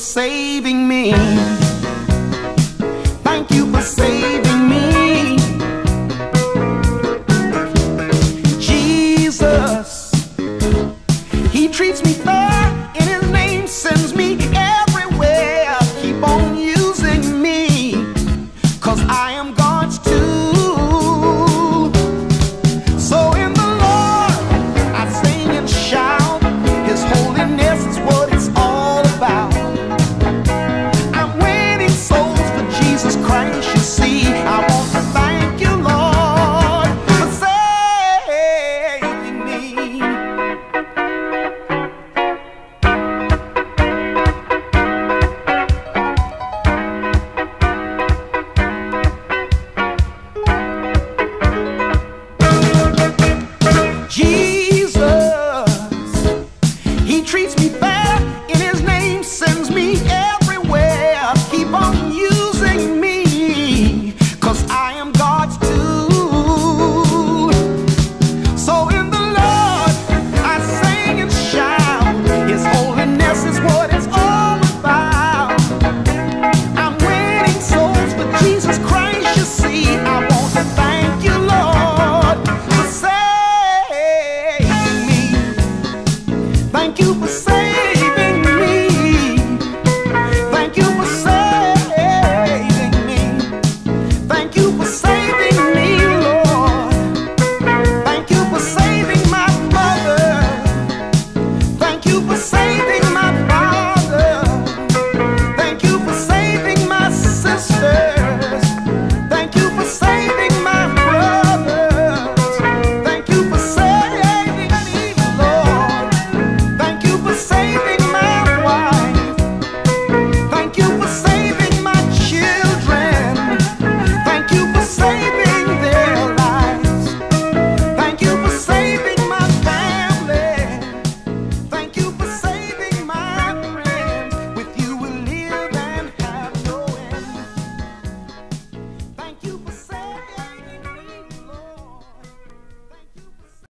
saving me. Thank you for saving me. Jesus, He treats me fair, and His name sends me everywhere. Keep on using me, cause I am thank you for